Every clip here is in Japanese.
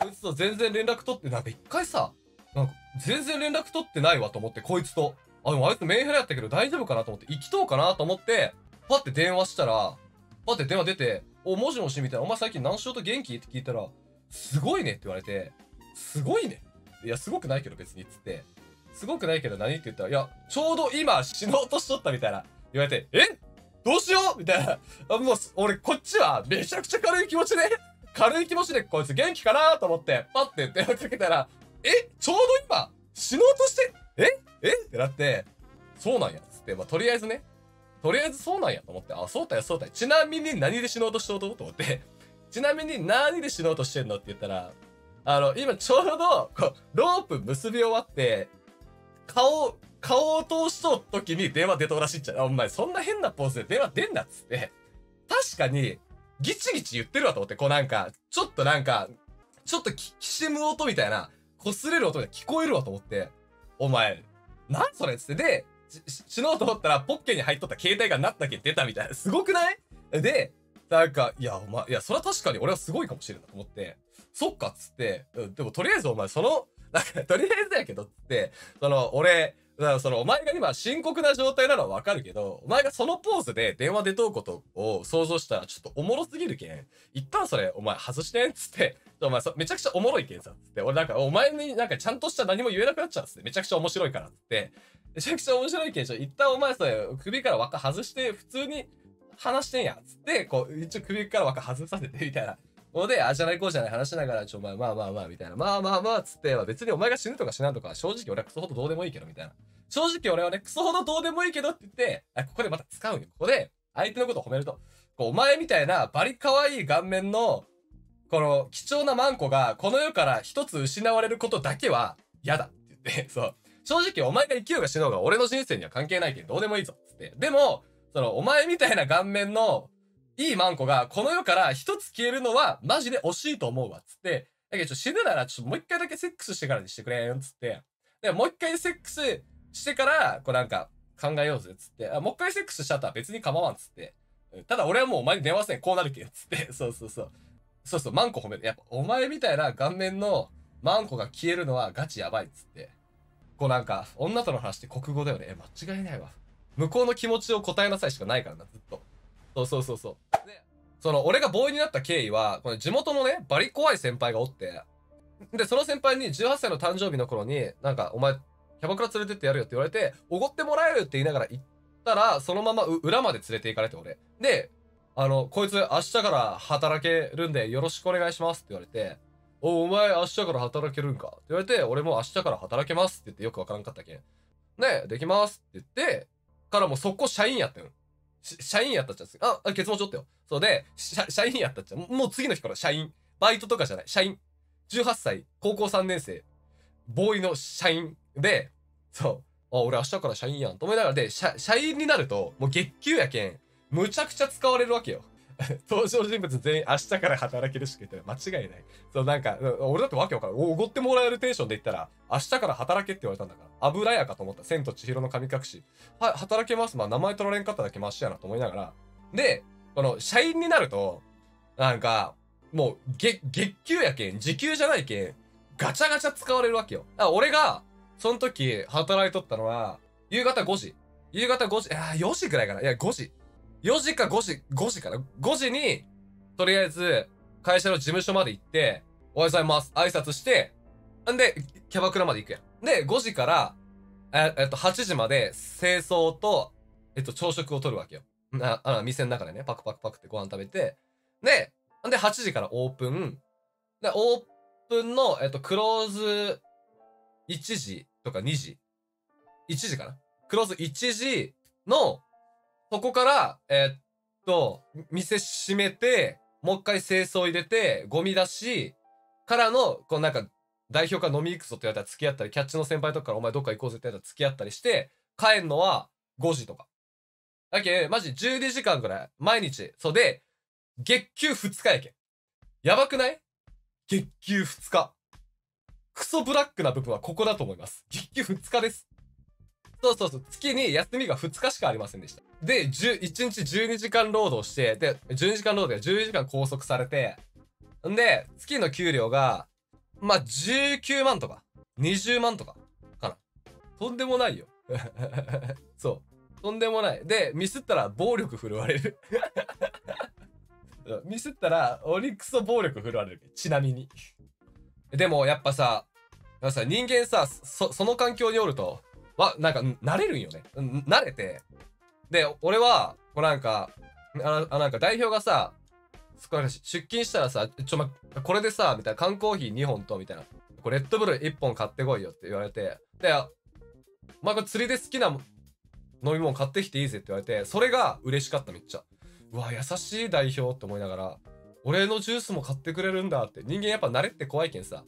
こいつと全然連絡取って、なんか一回さ、なんか全然連絡取ってないわと思って、こいつと。あ、でもあいつメンヘラやったけど大丈夫かなと思って、生きとうかなと思って、パって電話したら、パって電話出て、お、もしもしみたいな、お前最近何しようと元気？って聞いたら、すごいねって言われて、すごいねいや、すごくないけど別にっつって、すごくないけど何って言ったら、いや、ちょうど今死のうとしとったみたいな言われて、え？どうしよう？みたいな。あもう、俺こっちはめちゃくちゃ軽い気持ちで、軽い気持ちでこいつ元気かなと思って、パッて電話かけたら、えちょうど今死のうとして、え？え？ってなって、そうなんや。つって、まあ、とりあえずね、とりあえずそうなんやと思って、あ、そうだよ、そうだよ。ちなみに何で死のうとしとうと思って、ちなみに何で死のうとしてんの？って言ったら、あの、今ちょうど、こう、ロープ結び終わって、顔、顔を通しとう時に電話出とうらしいっちゃう。お前そんな変なポーズで電話出んなっつって。確かに、ギチギチ言ってるわと思って、こうなんか、ちょっとなんか、ちょっとき、きしむ音みたいな、擦れる音が聞こえるわと思って、お前、なんそれっつって、で、死のうと思ったら、ポッケに入っとった携帯がなったけ出たみたいな。すごくない？で、なんか、いや、お前、いや、それは確かに俺はすごいかもしれんなと思って、そっかっつって、うんでもとりあえずお前、その、なんか、とりあえずやけどっつって、その、俺、だからその、お前が今深刻な状態なのはわかるけど、お前がそのポーズで電話出とうことを想像したらちょっとおもろすぎるけん。一旦それ、お前外してんっつって、お前そめちゃくちゃおもろいけんさ、つって。俺なんか、お前になんかちゃんとした何も言えなくなっちゃうっつって。めちゃくちゃ面白いからっつって。めちゃくちゃ面白いけん、ちょ、一旦お前それ、首から輪っか外して、普通に話してんや、つって、こう、一応首から輪っか外させて、みたいな。ので、あ、じゃないこうじゃない話しながら、ちょ、お前、まあまあまあ、みたいな。まあまあまあ、つって、別にお前が死ぬとか死なんとか、正直俺はクソほどどうでもいいけど、みたいな。正直俺はね、クソほどどうでもいいけどって言って、あここでまた使うんよ。ここで、相手のことを褒めると。こうお前みたいなバリ可愛い顔面の、この貴重なマンコがこの世から一つ失われることだけは嫌だって言って、そう。正直お前が生きようが死のうが俺の人生には関係ないけどどうでもいいぞつって。でも、そのお前みたいな顔面のいいマンコがこの世から一つ消えるのはマジで惜しいと思うわつって。だけど死ぬならちょっともう一回だけセックスしてからにしてくれんっつって。で、もう一回セックスしてから、こうなんか考えようぜつって。あもう一回セックスしちゃったら別に構わんつって。ただ俺はもうお前に電話せんこうなるけんつって。そうそうそう。そうそう、マンコ褒める。やっぱお前みたいな顔面のマンコが消えるのはガチやばいつって。こうなんか、女との話って国語だよね。え、間違いないわ。向こうの気持ちを答えなさいしかないからな、ずっと。そうそうそうそう。で、その、俺がボーイになった経緯は、この地元のね、バリ怖い先輩がおって、で、その先輩に18歳の誕生日の頃に、なんか、お前、キャバクラ連れてってやるよって言われて、おごってもらえるって言いながら行ったら、そのまま裏まで連れて行かれて、俺。で、あの、こいつ明日から働けるんでよろしくお願いしますって言われて、お、お前明日から働けるんか？って言われて、俺も明日から働けますって言ってよくわからんかったけん。ねできますって言って、からもう速攻社員やったよ。社員やったっちゃうんですあ、あ、ケツもちょっとよ。そうで、社員やったっちゃう。もう次の日から社員。バイトとかじゃない。社員。18歳、高校3年生、ボーイの社員で、そう。あ、俺明日から社員やんと思いながらで、社員になると、もう月給やけん、むちゃくちゃ使われるわけよ。登場人物全員明日から働けるしか言ったら間違いない。そう、なんか、俺だってわけわからん。おごってもらえるテンションで言ったら、明日から働けって言われたんだから、油やかと思った。千と千尋の神隠し。はい、働けます。まあ、名前取られんかっただけマシやなと思いながら。で、この、社員になると、なんか、もう、月、月給やけん、時給じゃないけん、ガチャガチャ使われるわけよ。だから俺が、その時、働いとったのは、夕方5時。夕方5時、あ4時くらいかな。いや、5時。4時か5時、5時かな？5時に、とりあえず、会社の事務所まで行って、おはようございます。挨拶して、んで、キャバクラまで行くやん。で、5時から、え、えっと、8時まで、清掃と、えっと、朝食を取るわけよ。な、あの、店の中でね、パクパクパクってご飯食べて、で、んで、8時からオープン。で、オープンの、えっと、クローズ1時とか2時。1時かな？クローズ1時の、そこから、えっと、店閉めて、もう一回清掃入れて、ゴミ出し、からの、こうなんか、代表から飲み行くぞって言われたら付き合ったり、キャッチの先輩とかからお前どっか行こうぜって言われたら付き合ったりして、帰んのは5時とか。だけマジ12時間ぐらい、毎日。そうで、月給2日やけん。やばくない？月給2日。クソブラックな部分はここだと思います。月給2日です。そうそうそう。月に休みが2日しかありませんでした。で、1日12時間労働して、で、12時間労働で12時間拘束されて、んで、月の給料がまあ、19万とか、20万とか、かな。とんでもないよ。そう。とんでもない。で、ミスったら暴力振るわれる。ミスったら、オリックスの暴力振るわれる。ちなみに。でも、やっぱさ、さ人間さ、そ、その環境におると、わ、なんか、慣れるんよね。慣れて。で、俺は、こうなんか、あなんか代表がさ、出勤したらさ、ちょ、ま、これでさ、みたいな、缶コーヒー2本と、みたいな。こレッドブル1本買ってこいよって言われて。で、まあ、これ釣りで好きな飲み物買ってきていいぜって言われて、それが嬉しかっためっちゃ。うわ、優しい代表って思いながら、俺のジュースも買ってくれるんだって。人間やっぱ慣れって怖いけんさ。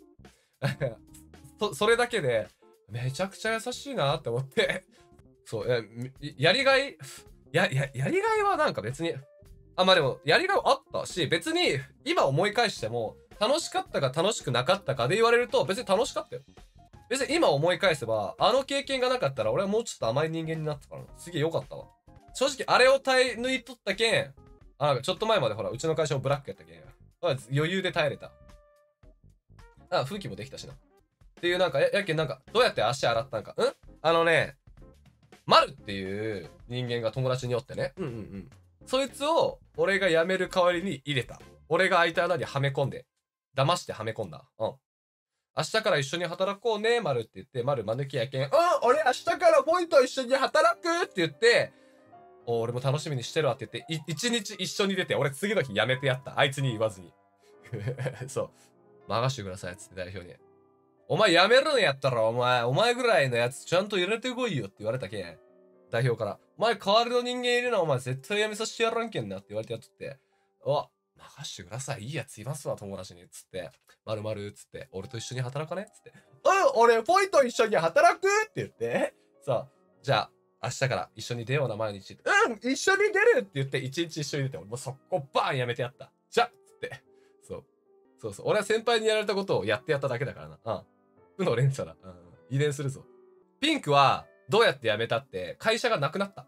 そ、それだけで、めちゃくちゃ優しいなって思って そう、や、やりがい、や、や、やりがいはなんか別に、あ、まあでも、やりがいはあったし、別に、今思い返しても、楽しかったか楽しくなかったかで言われると、別に楽しかったよ。別に今思い返せば、あの経験がなかったら、俺はもうちょっと甘い人間になってたからすげえ良かったわ。正直、あれを耐え抜いとったけん、あ、なんかちょっと前までほら、うちの会社もブラックやったけん、余裕で耐えれた。あ、風紀もできたしな。っていうなんか、ややけんなんか、どうやって足洗ったんか。ん？あのね、マルっていう人間が友達によってね。うんうんうん。そいつを俺が辞める代わりに入れた。俺が開いた穴にはめ込んで、騙してはめ込んだ。うん。明日から一緒に働こうね、マルって言って、マル間抜きやけん。うん、俺明日からポイント一緒に働くって言って、お俺も楽しみにしてるわって言って、一日一緒に出て、俺次の日辞めてやった。あいつに言わずに。そう。任してくださいっつって代表に。お前辞めるんやったら、お前、お前ぐらいのやつちゃんと入れてこいよって言われたけん。代表から。お前代わりの人間いるのお前絶対辞めさせてやらんけんなって言われてやっとって。お、任してください。いいやついますわ、友達に。つって。まるまるつって。俺と一緒に働かねつって。うん、俺、ポイと一緒に働くって言って。さあ、じゃあ、明日から一緒に出ような、毎日。うん、一緒に出るって言って、一日一緒に出て、俺もう速攻バーンやめてやった。じゃっつって。そう。そうそう。俺は先輩にやられたことをやってやっただけだからな。うん。負の連鎖だ。うん。遺伝するぞ。ピンクは、どうやって辞めたって、会社がなくなった。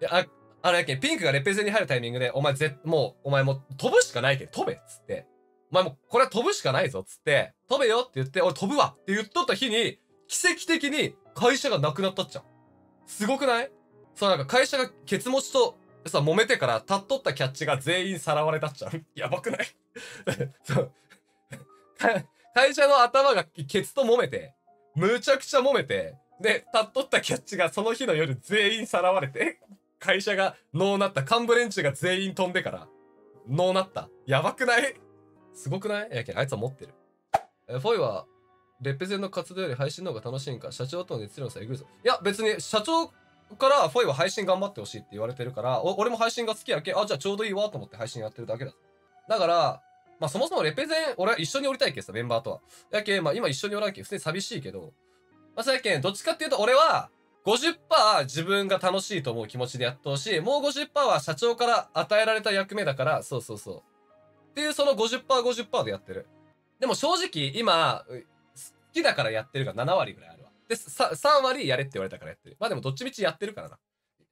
いや、あ、あれやけん、ピンクがレペゼンに入るタイミングで、お前ぜ、もう、お前もう飛ぶしかないけん、飛べっつって。お前もう、これは飛ぶしかないぞっつって、飛べよって言って、俺飛ぶわって言っとった日に、奇跡的に会社がなくなったっちゃう。すごくない？そう、なんか会社がケツ持ちと、さ、揉めてから、立っとったキャッチが全員さらわれたっちゃう。やばくない？そう。会社の頭がケツと揉めて、むちゃくちゃ揉めて、で、立っとったキャッチがその日の夜全員さらわれて、会社がノーなった。幹部連中が全員飛んでから、ノーなった。やばくない？すごくない？やけん、あいつは持ってる。え、フォイは、レッペゼンの活動より配信の方が楽しいんか？社長との熱量さえぐるぞ。いや、別に社長からフォイは配信頑張ってほしいって言われてるから、俺も配信が好きやけん、あ、じゃあちょうどいいわと思って配信やってるだけだ。だから、まあそもそもレペゼン、俺は一緒におりたいけさ、メンバーとは。やけん、まあ今一緒におらんけん、普通に寂しいけど、まあそやけん、どっちかっていうと俺は、50%自分が楽しいと思う気持ちでやってほしい。もう50%は社長から与えられた役目だから、そうそうそう。っていうその50%、50%でやってる。でも正直今、好きだからやってるが7割ぐらいあるわ。で、3割やれって言われたからやってる。まあでもどっちみちやってるからな。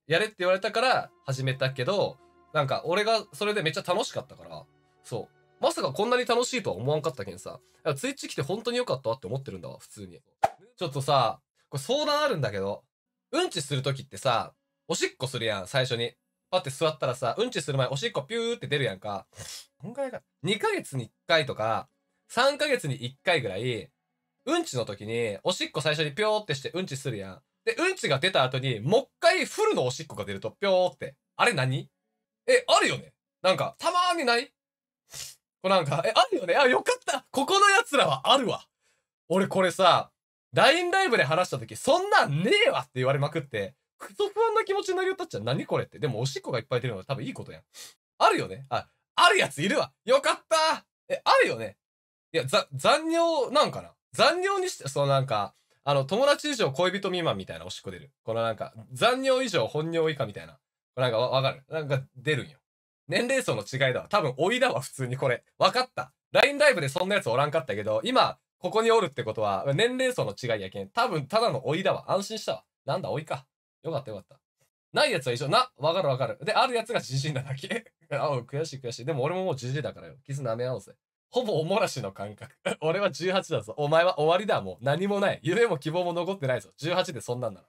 やれって言われたから始めたけど、なんか俺がそれでめっちゃ楽しかったから、そう。まさかこんなに楽しいとは思わんかったけんさ。ツイッチ来て本当に良かったって思ってるんだわ、普通に。ちょっとさ、これ相談あるんだけど、うんちするときってさ、おしっこするやん、最初に。パって座ったらさ、うんちする前、おしっこピューって出るやんか。こんぐらいか。2ヶ月に1回とか、3ヶ月に1回ぐらい、うんちの時に、おしっこ最初にピョーってしてうんちするやん。で、うんちが出た後に、もう一回フルのおしっこが出ると、ぴょーって。あれ何？え、あるよねなんか、たまーにない？これなんか、え、あるよね？あ、よかったここの奴らはあるわ俺これさ、LINE ライブで話した時、そんなんねえわって言われまくって、クソ不安な気持ちになりよったっちゃ何これって。でもおしっこがいっぱい出るのは多分いいことやん。あるよね？あ、あるやついるわよかったえ、あるよね？いや、ざ、残尿なんかな？残尿にして、そのなんか、あの、友達以上恋人未満みたいなおしっこ出る。このなんか、残尿以上本尿以下みたいな。なんかわ、わかる？なんか出るんよ。年齢層の違いだわ。多分、老いだわ、普通にこれ。わかった。LINE ライブでそんなやつおらんかったけど、今、ここにおるってことは、年齢層の違いやけん。多分、ただの老いだわ。安心したわ。なんだ、老いか。よかったよかった。ないやつは一緒。な、わかるわかる。で、あるやつがじじいなだけ。あ、悔しい悔しい。でも俺ももうじじいだからよ。傷舐め合おうぜ。ほぼおもらしの感覚。俺は18だぞ。お前は終わりだ、もう。何もない。夢も希望も残ってないぞ。18でそんなんなの。